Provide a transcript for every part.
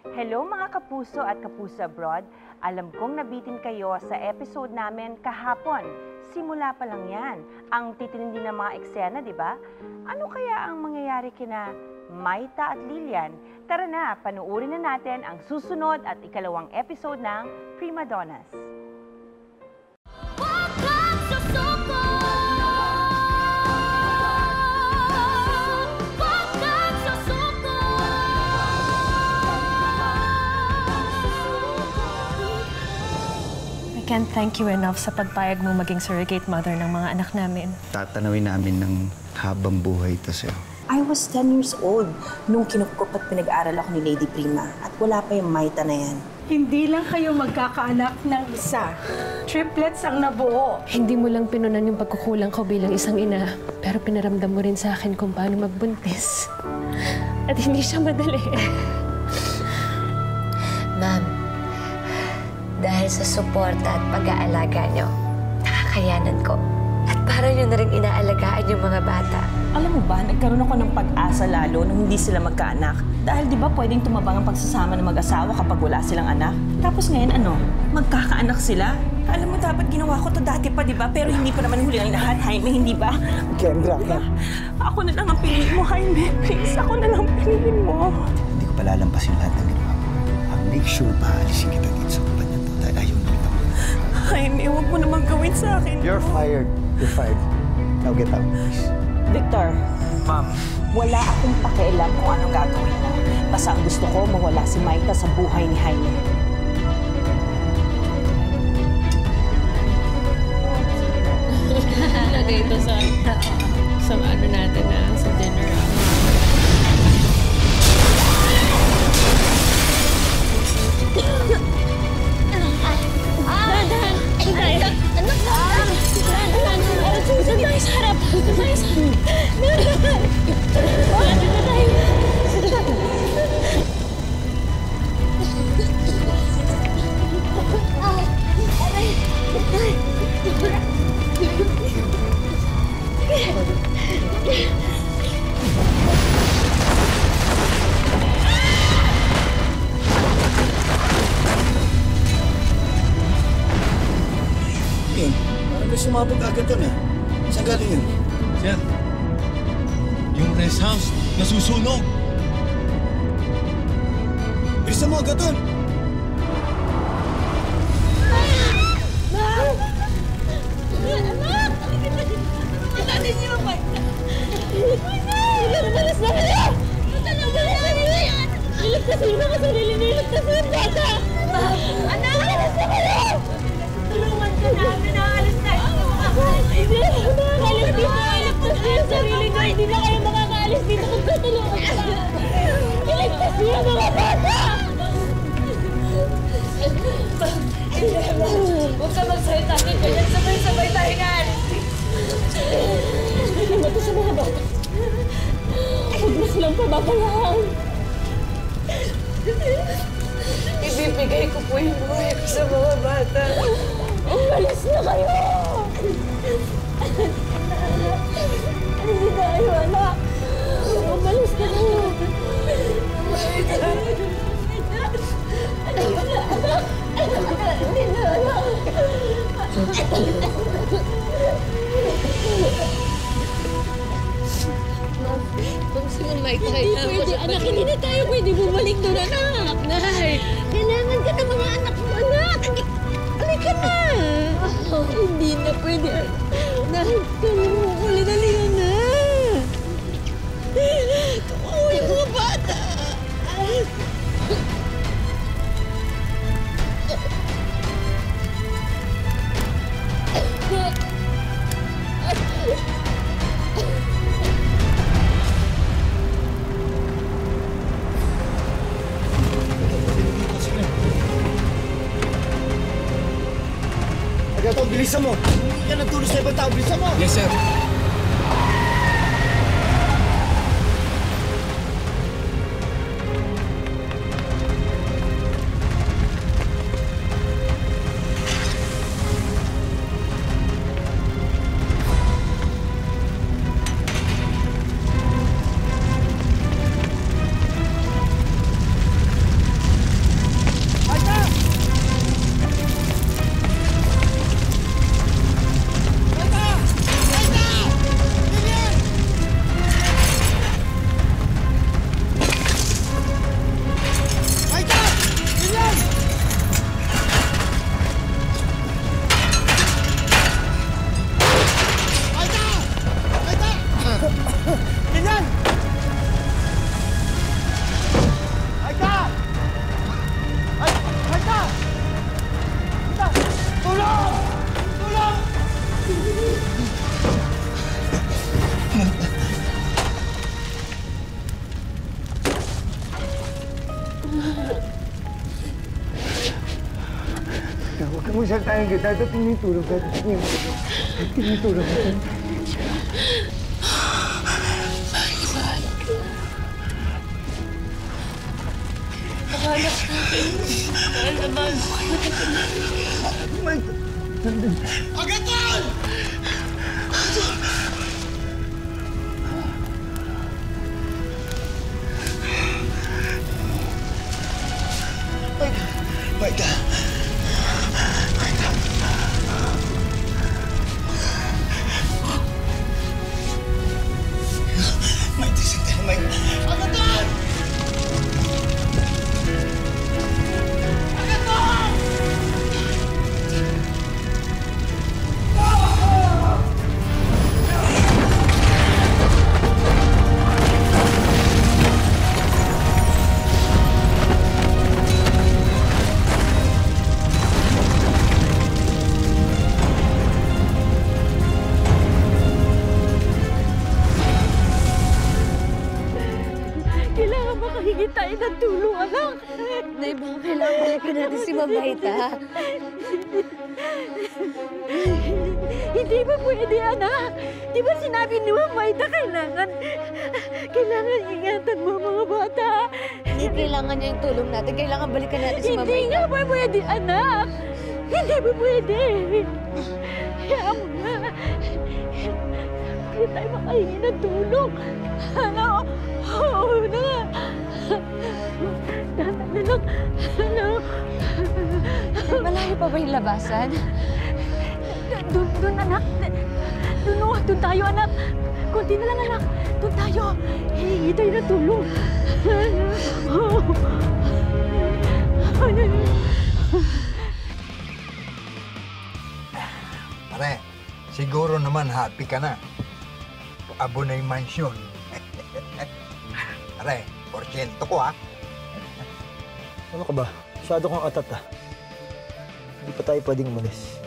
Hello mga kapuso at kapuso abroad. Alam kong nabitin kayo sa episode namin kahapon. Simula pa lang yan. Ang titinindi ng mga eksena, di ba? Ano kaya ang mangyayari kina Maita at Lilian? Tara na, panuorin na natin ang susunod at ikalawang episode ng Prima Donnas. Can't thank you enough sa pagpayag mo maging surrogate mother ng mga anak namin. Tatanawin namin ng habang buhay ito sa'yo. I was 10 years old nung kinupkop at pinag-aaral ako ni Lady Prima. At wala pa yung Maita na yan. Hindi lang kayo magkakaanak ng isa. Triplets ang nabuo. Hindi mo lang pinunan yung pagkukulang ko bilang isang ina, pero pinaramdam mo rin sa akin kung paano magbuntis. At hindi siya madali. Ma'am, dahil sa suporta at pag-aalaga nyo, nakakayanan ko. At parang nyo na rin inaalagaan yung mga bata. Alam mo ba, nagkaroon ako ng pag-asa lalo nung hindi sila magkaanak. Dahil di ba pwedeng tumabang ang pagsasama ng mag-asawa kapag wala silang anak? Tapos ngayon ano, magkakaanak sila? Alam mo, dapat ginawa ko to dati pa, di ba? Pero hindi pa naman huli ang lahat, Jaime, hindi ba? Kendra, Diba? Ako na lang ang piliin mo, Jaime. Please, ako na lang ang piliin mo. Hindi ko palalampasin lahat ng ginawa mo. I'll make sure paalisin kita dito sa kumpanya Jaime, huwag mo naman gawin sa akin. You're fired. You're fired. Now get out. Victor, Ma'am. wala akong pakialam kung anong gagawin mo. Basta ang gusto ko, mawala si Maita sa buhay ni Jaime. Lagay ito sa, sa ano natin Huwag ka mong saltayan ka. Dadating yung tulong. Dadating yung tulong. Dadating yung tulong. Maika! Ingatan mo mga bata? Hindi kailangan niya yung tulong natin. Kailangan balikan natin si Hindi Mamaita. nga ba pwede, anak? Hindi ba pwede? Kaya mo na. Kaya tayo makahingi ng tulong. Ano? Oo na. Dahan na lang. Ano? Malayo pa ba yung labasan? Doon, doon, anak. Doon, doon tayo, anak. Kunti na lang, anak. Doon tayo. Hihingi tayo ng tulong. Pare, siguro naman happy ka na. Abo na yung mansyon. Pare, porsyento ko ha. Ano ka ba? Masyado kang atat ah. Hindi pa tayo pwedeng umalis.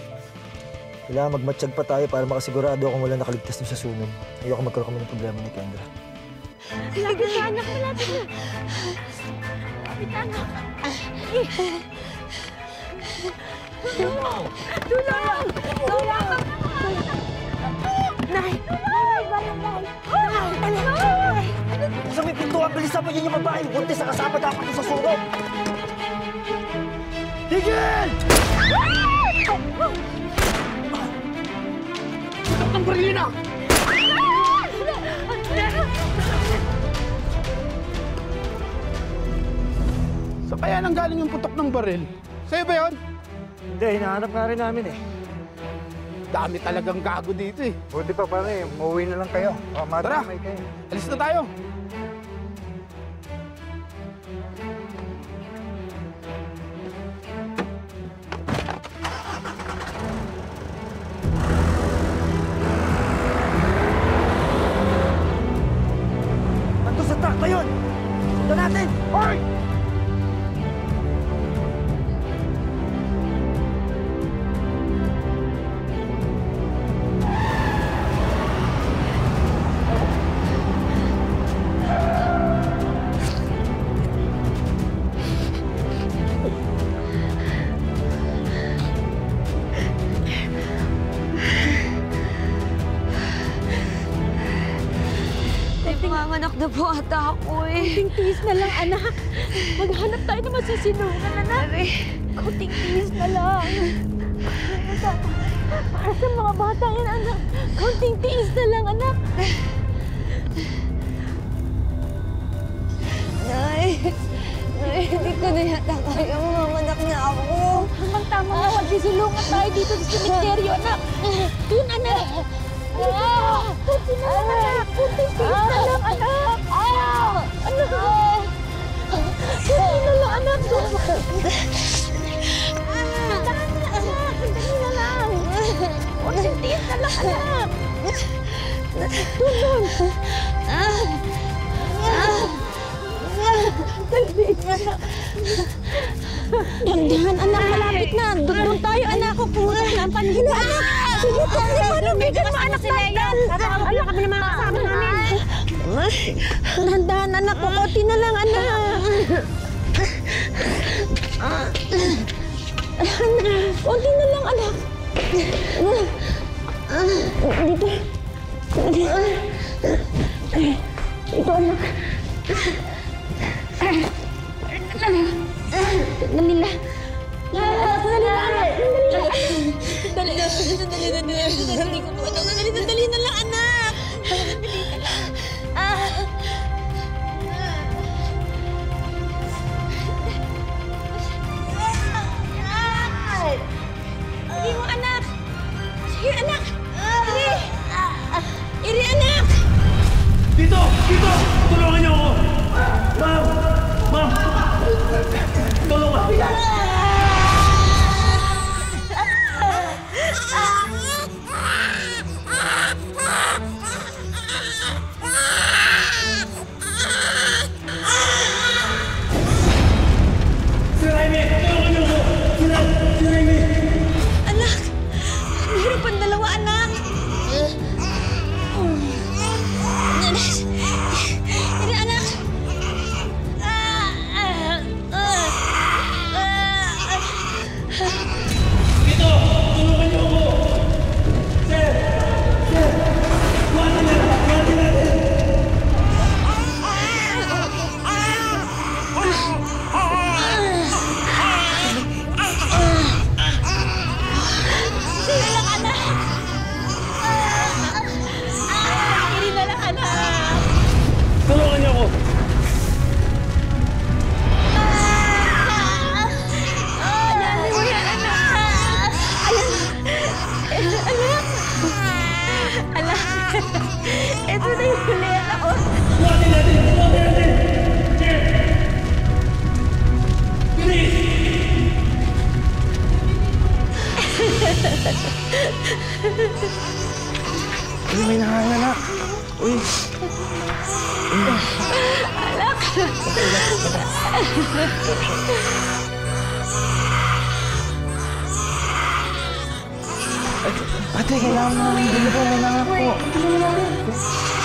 Kailangan magmatsyag pa tayo para makasigurado akong wala nakaligtas dun sa sunog. Ayoko magkaroon kami ng problema ni Kendra. Malapit na, anak. Malapit na. Malapit na, anak. Tulong! Tulong! Tulong! Nay! Nay! Barangay! Nay! Sa may pintuan, bilisan mo yun yung babae. Buntis sa kasama dapat sa sunog. Tigil! Tutok ng barilina! Sa kaya nang galing yung putok ng baril? Sa'yo ba yun? Hindi, hinahanap nga rin namin eh. Dami talagang gago dito eh. Buti pa pare, umuwi na lang kayo. O, Tara. kayo. Alis na tayo. Na po ata ako eh. Kunting tiis na lang, anak. Maghanap tayo ng masisilungan, anak. Kunting tiis na lang. Para sa mga bata yan, anak. Kunting tiis na lang, anak. Nay, Nay, hindi ko na yata kaya manganak na ako. Hanggang tama nga, magsisilungan tayo dito sa cemeteryo, anak. Doon, anak. Ah! Na lang, anak. Kunting tiis na lang, tiis na lang, anak. Doon, doon. Ah! Dali, anak. Dandahan, anak. Malapit na. Doon, doon tayo, anak. Kukuha na ang panahon, anak. Sige, sige, anak. Bigyan mo, anak. Dandan. Anak, kami ng mga kasama namin. Dandahan, anak. Kukunti na lang, anak. Konti na lang, anak. Dito. Ito, anak. Dali lang. Dali lang, anak. Dali lang. Dali lang. Dali, dali, dali. Dali ko po. Dali, dali na Ate, kailangan mo namin dito. May nanganak po. Gising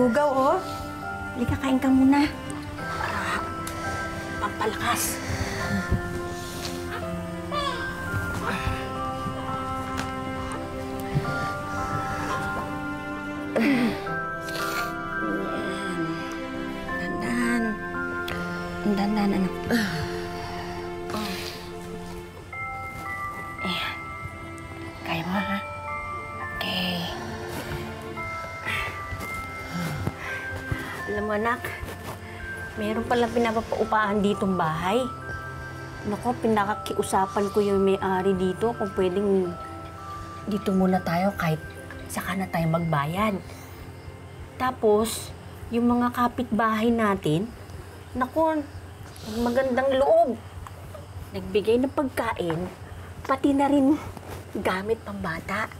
lugaw, oh. Halika, kain ka muna. Anak, meron palang pinapapaupahan ditong bahay. Nako, pinakakiusapan ko yung may-ari dito kung pwedeng dito muna tayo kahit saka na tayo magbayad. Tapos, yung mga kapitbahay natin, nako, magandang loob. Nagbigay ng pagkain, pati na rin gamit pang bata.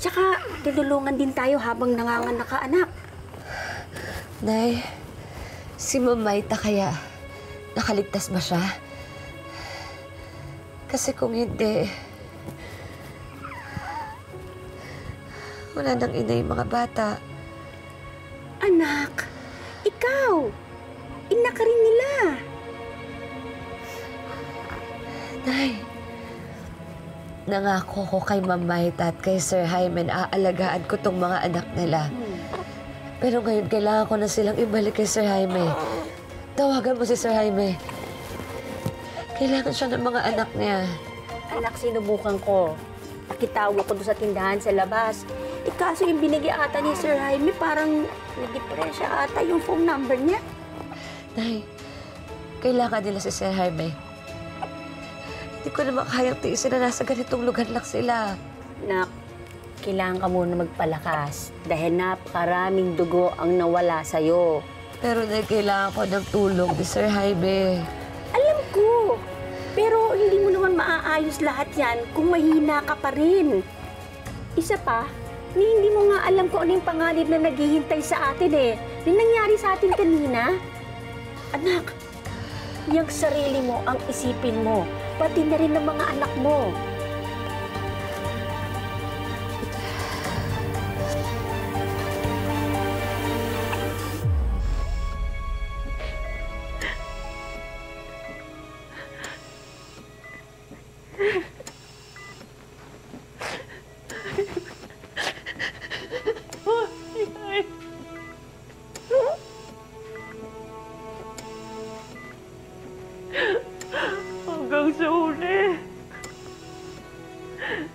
Tsaka, tinulungan din tayo habang nanganganak ka, anak. Nay, si Mamaita kaya nakaligtas ba siya? Kasi kung hindi, wala nang ina yung mga bata. Anak, ikaw, ina ka rin nila. Nay, nangako ko kay Mamaita at kay Sir Hyman aalagaan ko tong mga anak nila. Pero ngayon, kailangan ko na silang ibalik kay Sir Jaime. Tawagan mo si Sir Jaime. Kailangan siya ng mga anak niya. Anak, sinubukan ko. Nakitawag ko doon sa tindahan sa labas. Eh, kaso yung binigay ata ni Sir Jaime, parang nag-diferensya ata yung phone number niya. Nay, kailangan nila si Sir Jaime. Hindi ko naman kayang tiisin na nasa ganitong lugar lang sila. Nak, kailangan ka muna magpalakas dahil napakaraming dugo ang nawala sa'yo. Pero na kailangan ko ng tulong ni Sir Jaime. Alam ko. Pero hindi mo naman maaayos lahat yan kung mahina ka pa rin. Isa pa, ni hindi mo nga alam kung ano yung panganib na naghihintay sa atin eh. Yung nangyari sa atin kanina. Anak, yung sarili mo ang isipin mo, pati na rin ng mga anak mo.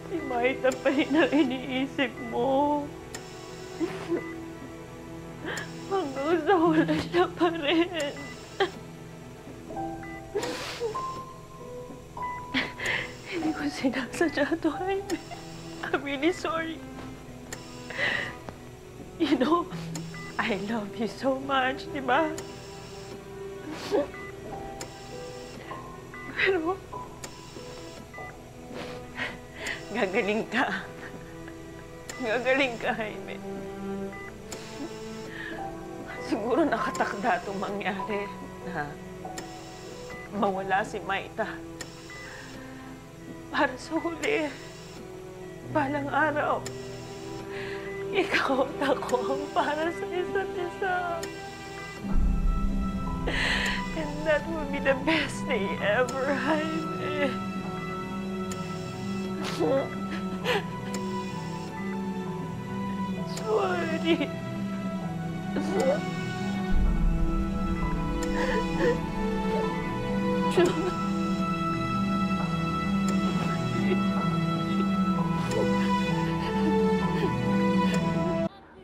Si Maita pa rin ang iniisip mo. Hanggang sa huli siya pa rin. Hindi ko sinasadya to, Jaime. I'm really sorry. You know, I love you so much, di ba? Pero, gagaling ka. Gagaling ka, Jaime. Siguro nakatakda itong mangyari na mawala si Maita. Para sa huli, balang araw, ikaw at ako ang para sa isa't isa. And that will be the best day ever, Jaime. Sorry.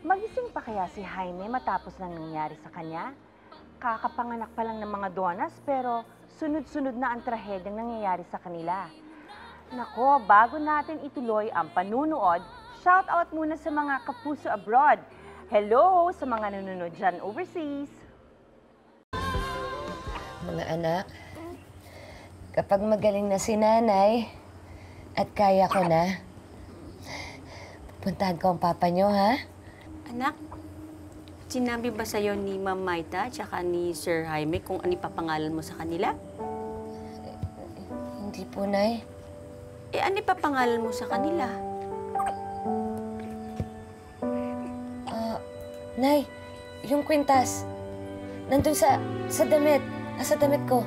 Magising pa kaya si Jaime matapos ng nangyari sa kanya? Kakapanganak pa lang ng mga donas pero sunod-sunod na ang trahedyang nangyayari sa kanila. Nako, bago natin ituloy ang panunood, shout out muna sa mga kapuso abroad. Hello sa mga nanonood dyan overseas. Mga anak, kapag magaling na si nanay at kaya ko na, puntahan ko ang papa niyo, ha? Anak, sinabi ba sa'yo ni Ma'am Maita at ni Sir Jaime kung ano ipapangalan mo sa kanila? Hindi po, Nay. Eh, ano ipapangalan mo sa kanila? Ah, Nay, yung kwintas, nandun sa, sa damit. Ah, sa damit ko.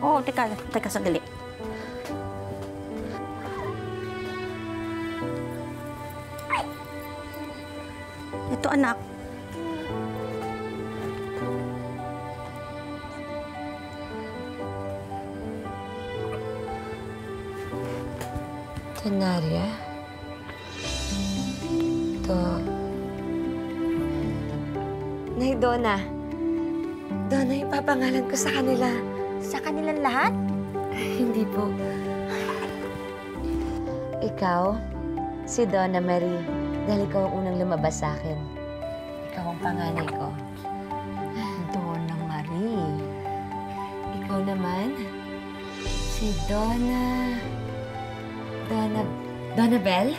Oo, oh, teka, teka sandali. Ito anak. Tenaria? Ito. Nay, Donna. Donna, ipapangalan ko sa kanila. Sa kanilang lahat? Hindi po. Ikaw, si Donna Marie, dahil ikaw ang unang lumabas sa akin. Ikaw ang panganay ko. Donna Marie. Ikaw naman, si Donna... Donna Bell?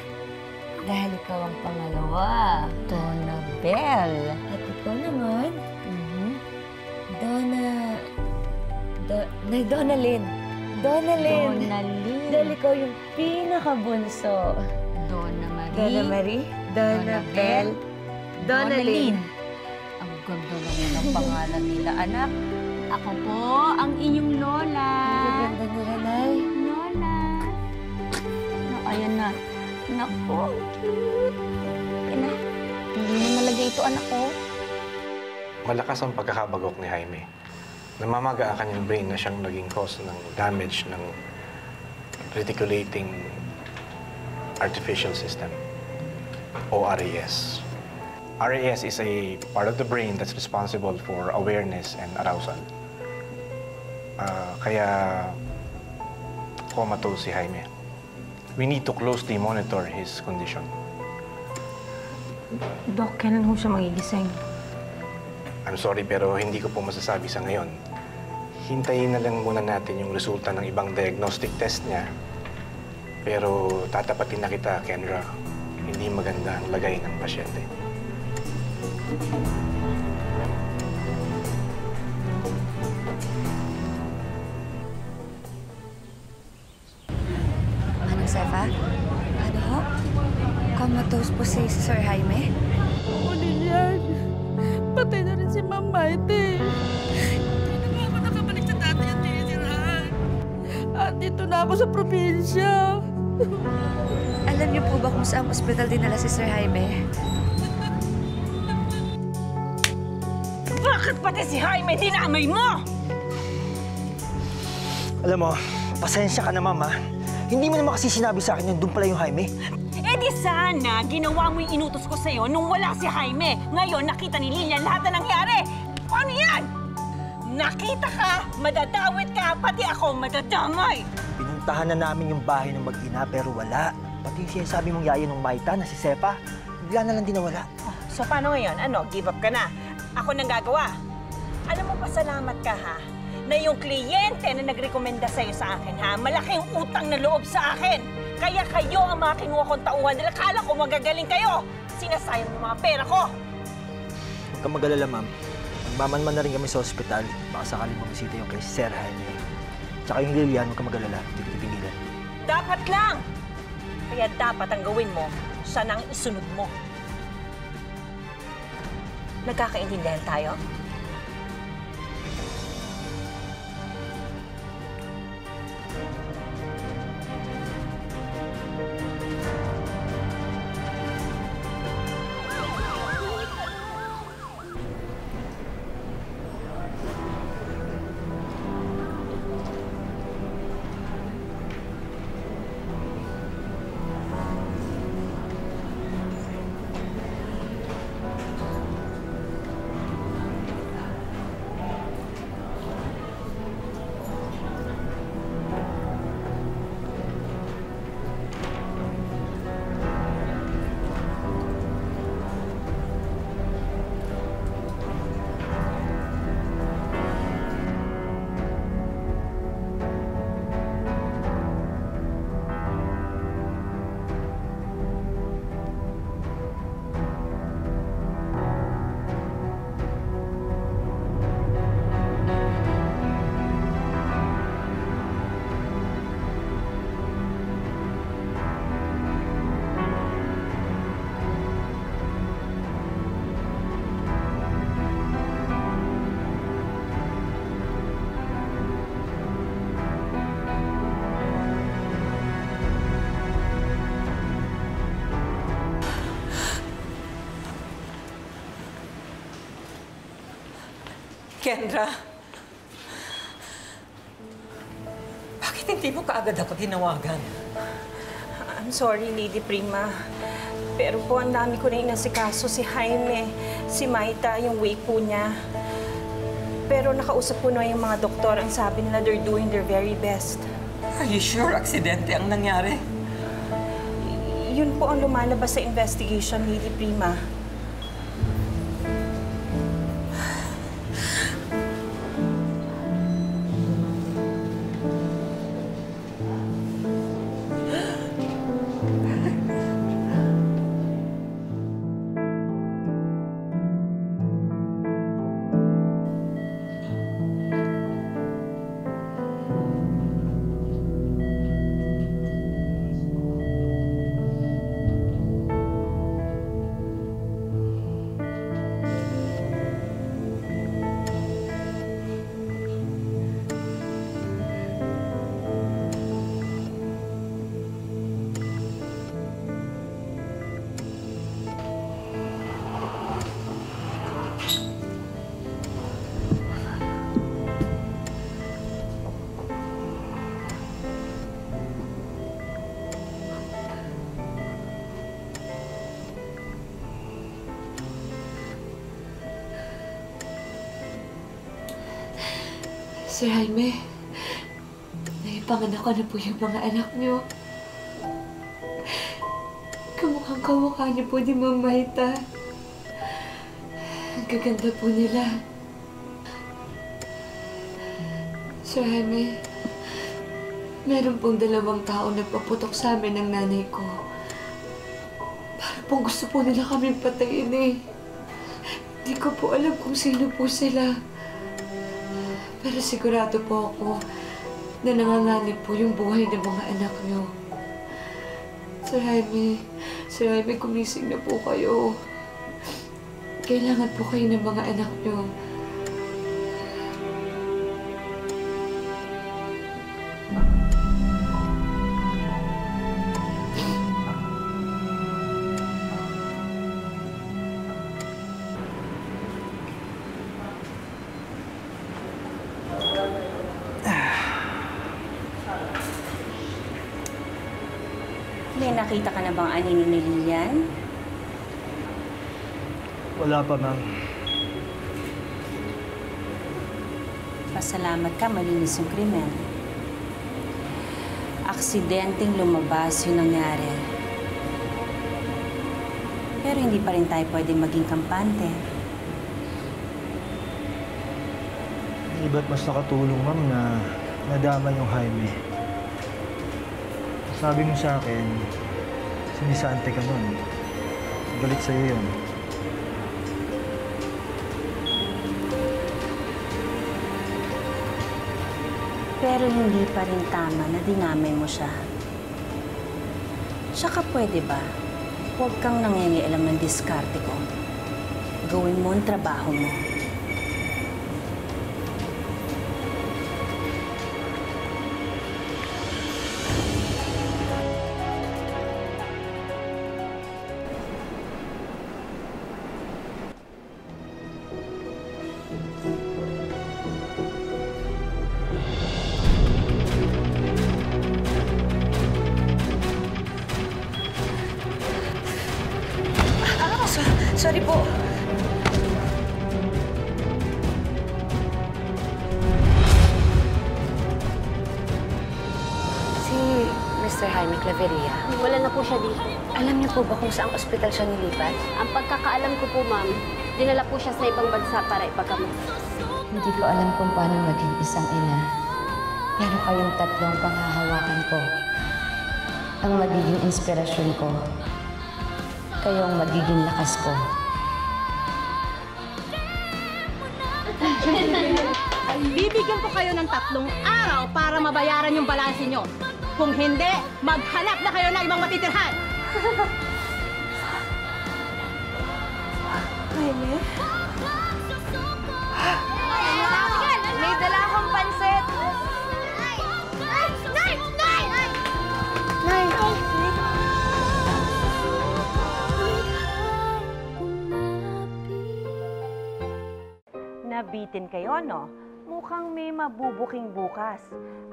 Dahil ikaw ang pangalawa. Donna Bell. At ikaw naman, Donna... Do, Nay, Lynn. Donna Lynn. Dahil ikaw yung pinakabunso. Donna Marie. Donna Marie. Donna, Lynn. Ang ganda naman ng pangalan nila, anak. Ako po ang inyong lola. Ang ganda nila, Nay. Na. Naku, cute. Ayan na. Hindi mo nalagay ito, anak ko. Malakas ang pagkakabagok ni Jaime. Namamaga ang kanyang brain na siyang naging cause ng damage ng reticulating artificial system o RAS. RAS is a part of the brain that's responsible for awareness and arousal. Ah, kaya comatose si Jaime. We need to closely monitor his condition. Dok, kailan ho siya magigising? I'm sorry pero hindi ko po masasabi sa ngayon. Hintayin na lang muna natin yung resulta ng ibang diagnostic test niya. Pero tatapatin na kita, Kendra. Hindi maganda ang lagay ng pasyente. Anong si Sir Jaime? Oo, Lilian. Patay na rin si Ma'am Maite. Hindi na ako nakabalik sa dati ang tinitirahan. At dito na ako sa probinsya. Alam niyo po ba kung saan ospital dinala si Sir Jaime? Bakit pati si Jaime dinamay mo? Alam mo, pasensya ka na, ma'am, ha? Hindi mo naman kasi sinabi sa akin yung doon pala yung Jaime. Sana, ginawa mo yung inutos ko sa'yo nung wala si Jaime. Ngayon, nakita ni Lilian lahat na nangyari. Paano yan? Nakita ka, madadawit ka, pati ako madadamay. Pinuntahan na namin yung bahay ng mag-ina pero wala. Pati yung sinasabi mong yaya ng Maita na si Sepa, bigla na lang din nawala. So paano ngayon? Ano, give up ka na? Ako nang gagawa. Alam mo, pasalamat ka ha, na yung kliyente na nagrekomenda sa'yo sa akin ha, malaking utang na loob sa akin. Kaya kayo ang mga kinuha kong tauhan dahil akala ko magagaling kayo. Sinasayang ng mga pera ko. Huwag kang mag-alala, ma'am. Magmamanman na rin kami sa ospital. Baka sakaling bumisita yung kay Sir Jaime. Tsaka yung Lilian, huwag kang mag-alala. Hindi ko. Dapat lang. Kaya dapat ang gawin mo, siya nang isunod mo. Nagkakaintindihan tayo? Kendra, bakit hindi mo kaagad ako tinawagan? I'm sorry, Lady Prima. Pero po, ang dami ko na inasikaso si Jaime, si Maita, yung way po niya. Pero nakausap ko na yung mga doktor. Ang sabi nila, they're doing their very best. Are you sure aksidente ang nangyari? Yun po ang lumalabas sa investigation, Lady Prima. Sir Jaime, May panganak na po yung mga anak niyo. Kamukhang kamukha niyo po ni Ma'am Maita. Ang gaganda po nila. Sir Jaime, meron pong dalawang tao nagpaputok sa amin ng nanay ko. Parang pong gusto po nila kaming patayin eh. Di ko po alam kung sino po sila. Pero sigurado po ako na nanganganib po yung buhay ng mga anak niyo. Sir Jaime, Sir Jaime, kumising na po kayo. Kailangan po kayo ng mga anak niyo. Anino ni Lilian? Wala pa, ma'am. Pasalamat ka, malinis yung krimen. Aksidenteng lumabas yung nangyari. Pero hindi pa rin tayo pwede maging kampante. Di ba't mas nakatulong, ma'am, na nadama yung Jaime? Sabi mo sa akin, sinisante ka nun. Galit sa'yo yun. Pero hindi pa rin tama na dinamay mo siya. Tsaka pwede ba, huwag kang nangingialam ng diskarte ko. Gawin mo ang trabaho mo. Sorry po. Si Mr. Jaime Claveria. Wala na po siya dito. Alam niyo po ba kung saang ospital siya nilipat? Ang pagkakaalam ko po, ma'am, dinala po siya sa ibang bansa para ipagamot. Hindi ko alam kung paano maging isang ina. Pero kayong tatlong panghahawakan ko. Ang magiging inspirasyon ko. Kayong magiging lakas ko. Bibigyan ko kayo ng tatlong araw para mabayaran yung balanse nyo. Kung hindi, maghanap na kayo ng ibang matitirhan. Jaime? Nabitin kayo, no? Mukhang may mabubuking bukas.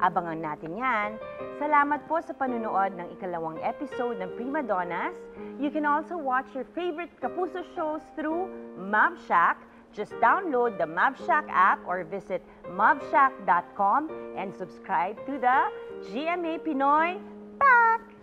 Abangan natin yan. Salamat po sa panunood ng ikalawang episode ng Prima Donnas. You can also watch your favorite Kapuso shows through MobShack. Just download the MobShack app or visit mobshack.com and subscribe to the GMA Pinoy Pack!